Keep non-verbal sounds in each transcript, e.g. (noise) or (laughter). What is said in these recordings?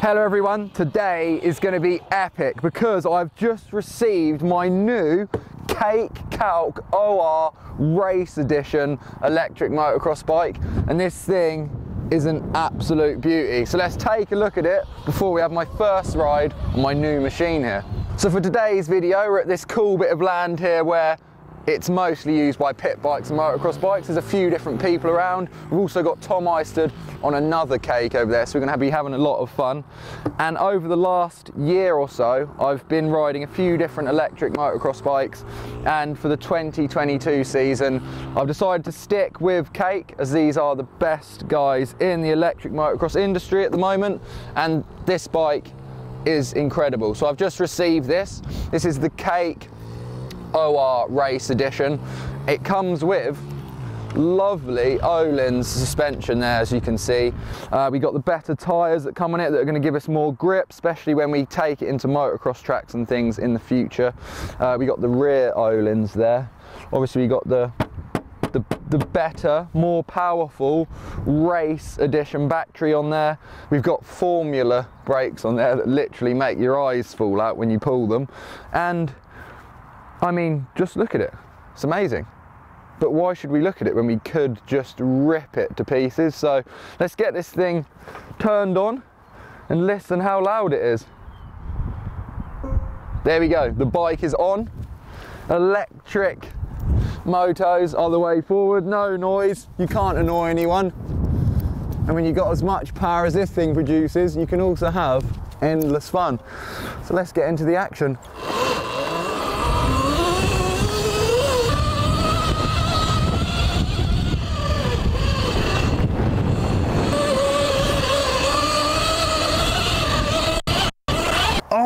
Hello everyone, today is going to be epic because I've just received my new Cake Kalk OR Race Edition electric motocross bike and this thing is an absolute beauty. So let's take a look at it before we have my first ride on my new machine here. So for today's video, we're at this cool bit of land here where it's mostly used by pit bikes and motocross bikes. There's a few different people around. We've also got Tom Eisted on another cake over there, so we're gonna be having a lot of fun. And over the last year or so, I've been riding a few different electric motocross bikes. And for the 2022 season, I've decided to stick with Cake as these are the best guys in the electric motocross industry at the moment. And this bike is incredible. So I've just received this. This is the Cake OR Race Edition. It comes with lovely Öhlins suspension there as you can see. Uh, we got the better tyres that come on it that are going to give us more grip especially when we take it into motocross tracks and things in the future. Uh, we got the rear Öhlins there. Obviously we got the the, the better, more powerful race edition battery on there. We've got formula brakes on there that literally make your eyes fall out when you pull them. And I mean, just look at it. It's amazing. But why should we look at it when we could just rip it to pieces? So let's get this thing turned on and listen how loud it is. There we go, the bike is on. Electric motos are the way forward, no noise, you can't annoy anyone. And when you've got as much power as this thing produces, you can also have endless fun. So let's get into the action.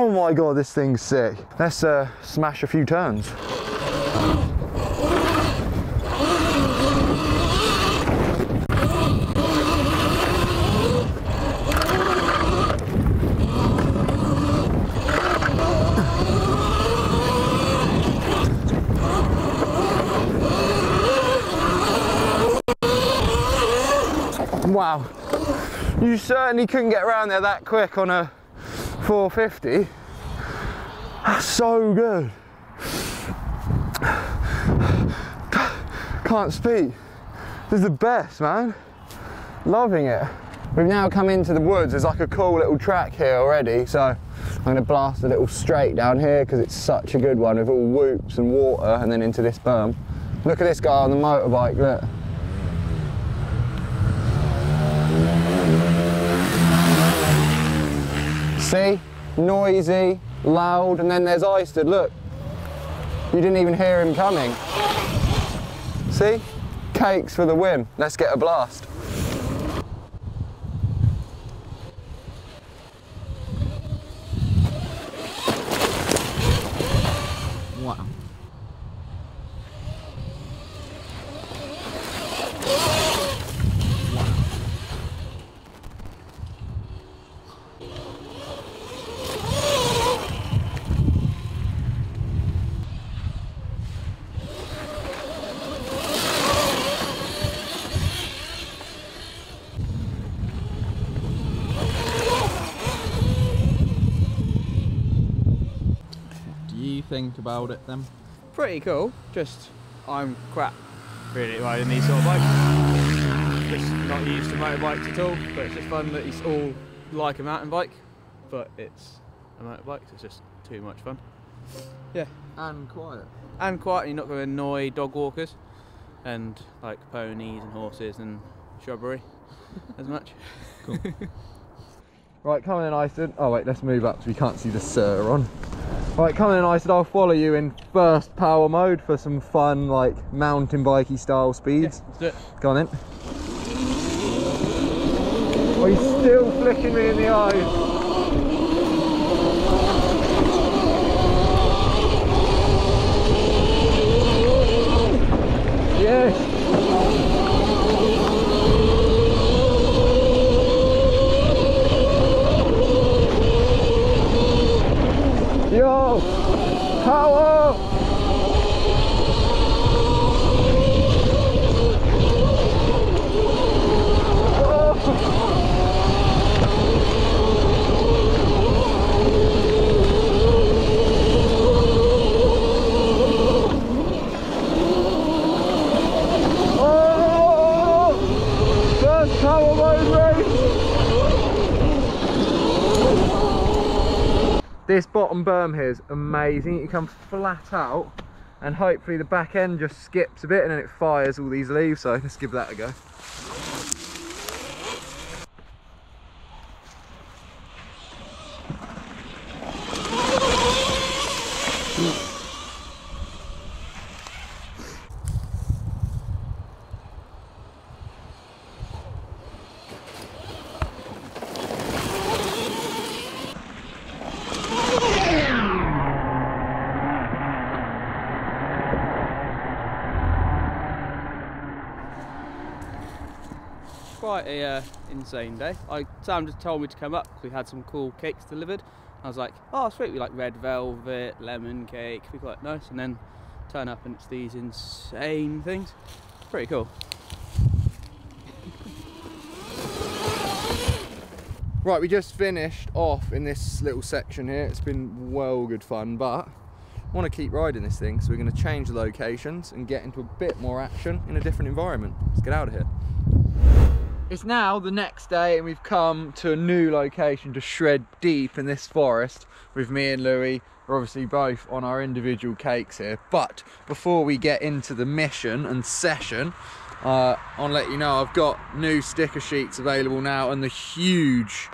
Oh my god, this thing's sick. Let's uh, smash a few turns. Wow, you certainly couldn't get around there that quick on a 450. So good. Can't speak. This is the best, man. Loving it. We've now come into the woods. There's like a cool little track here already. So I'm gonna blast a little straight down here because it's such a good one with all whoops and water and then into this berm. Look at this guy on the motorbike, look. See? Noisy, loud, and then there's Eisted, look. You didn't even hear him coming. See? Cakes for the win. Let's get a blast. Wow. do you think about it then? pretty cool. Just I'm crap really riding these sort of bikes. Just not used to motorbikes at all, but it's just fun that it's all like a mountain bike, but it's a motorbike. So it's just too much fun. Yeah, And quiet. and quiet. And You're not going to annoy dog walkers and like ponies and horses and shrubbery (laughs) as much. Cool. (laughs) right, come in, Eisted. Oh wait, let's move up so we can't see the sir on. Right, come in, Eisted. I'll follow you in first power mode for some fun, like mountain bikey style speeds. Let's do it. Go on then. Oh, he's still flicking me in the eyes. Bottom berm here is amazing. You come flat out and hopefully the back end just skips a bit and then it fires all these leaves. So let's give that a go. Quite a uh, insane day. I Sam just told me to come up 'cause we had some cool cakes delivered. I was like, oh sweet, we like red velvet, lemon cake, we quite nice. And then turn up and it's these insane things. Pretty cool. (laughs) Right, we just finished off in this little section here. It's been well good fun, but I want to keep riding this thing, so we're going to change the locations and get into a bit more action in a different environment. Let's get out of here. It's now the next day and we've come to a new location to shred deep in this forest with me and Lewi. We're obviously both on our individual cakes here. But before we get into the mission and session, uh, I'll let you know I've got new sticker sheets available now and the huge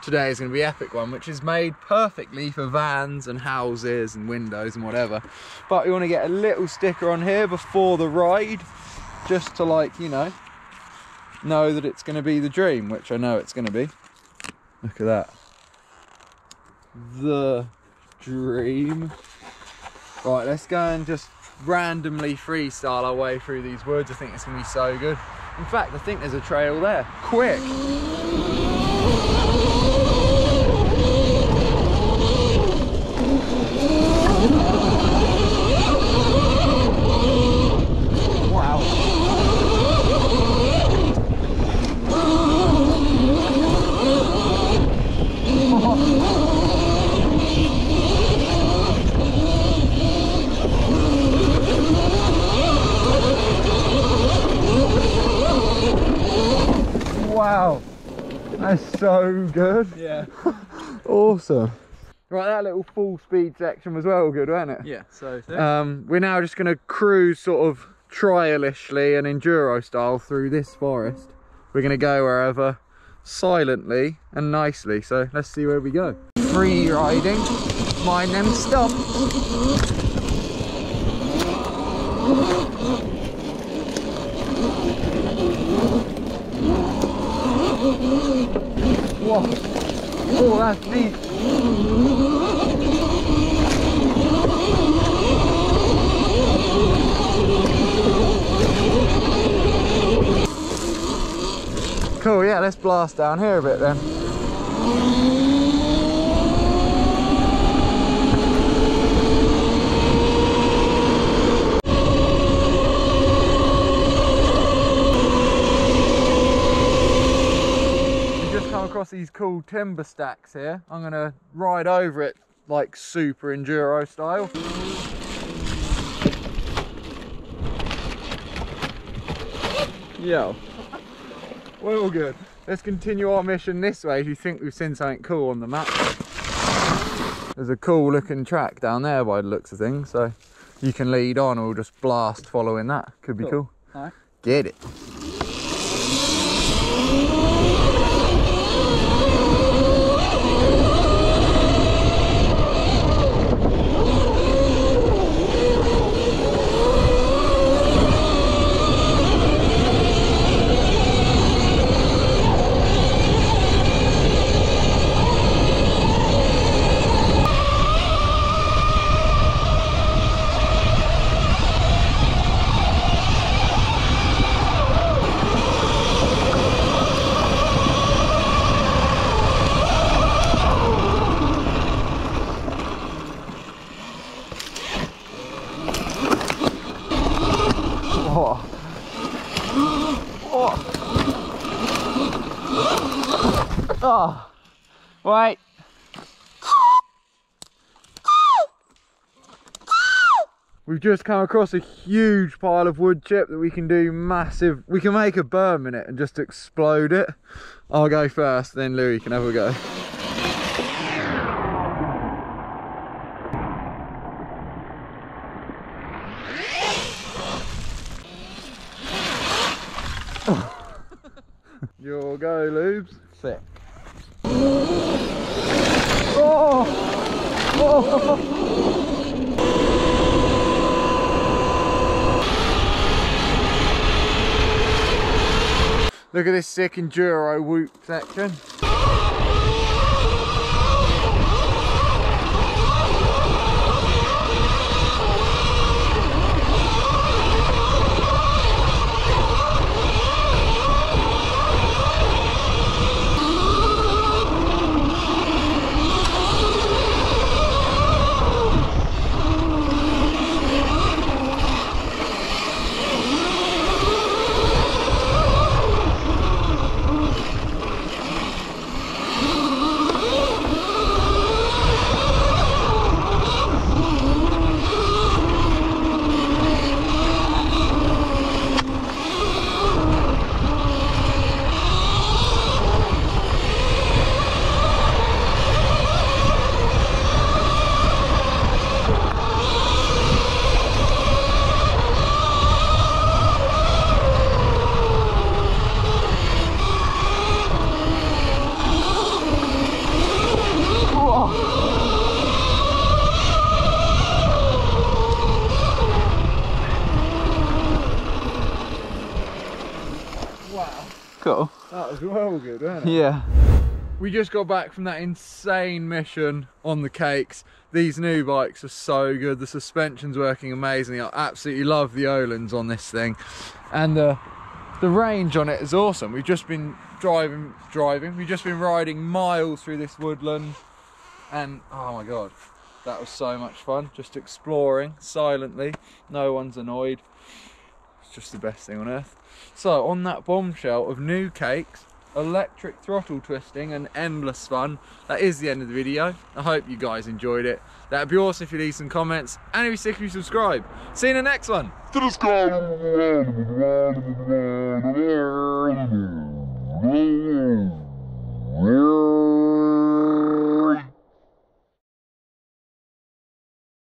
today is going to be epic one which is made perfectly for vans and houses and windows and whatever but we want to get a little sticker on here before the ride just to like you know know that it's going to be the dream, which I know it's going to be. Look at that. The dream. Right, let's go and just randomly freestyle our way through these woods. I think it's going to be so good. In fact, I think there's a trail there. Quick! Wow, that's so good. Yeah. (laughs) Awesome. Right, that little full speed section was well good, wasn't it? Yeah, so Um, we're now just going to cruise sort of trialishly and enduro style through this forest. We're going to go wherever silently and nicely. So let's see where we go. Free riding, mind them stop. Oh, that's deep. Cool, yeah, let's blast down here a bit then. We across these cool timber stacks here. I'm gonna ride over it like super enduro style. Yo. Well good. Let's continue our mission this way if you think we've seen something cool on the map. There's a cool looking track down there by the looks of things, so you can lead on or just blast following that. Could be cool. Cool. Get it. Wait. We've just come across a huge pile of wood chip that we can do massive, we can make a berm in it and just explode it. I'll go first, then Lewi can have a go. (laughs) Your go, Lubes. Sick. Look at this sick enduro whoop section. Well good, wasn't it? Yeah. We just got back from that insane mission on the cakes. These new bikes are so good. The suspension's working amazingly. I absolutely love the Öhlins on this thing. And the the range on it is awesome. We've just been driving driving. We've just been riding miles through this woodland and oh my god. That was so much fun. Just exploring silently. No one's annoyed. It's just the best thing on earth. So on that bombshell of new cakes, electric throttle twisting and endless fun, that is the end of the video. I hope you guys enjoyed it. That'd be awesome if you leave some comments and if you sick if you subscribe. See you in the next one. To the sky.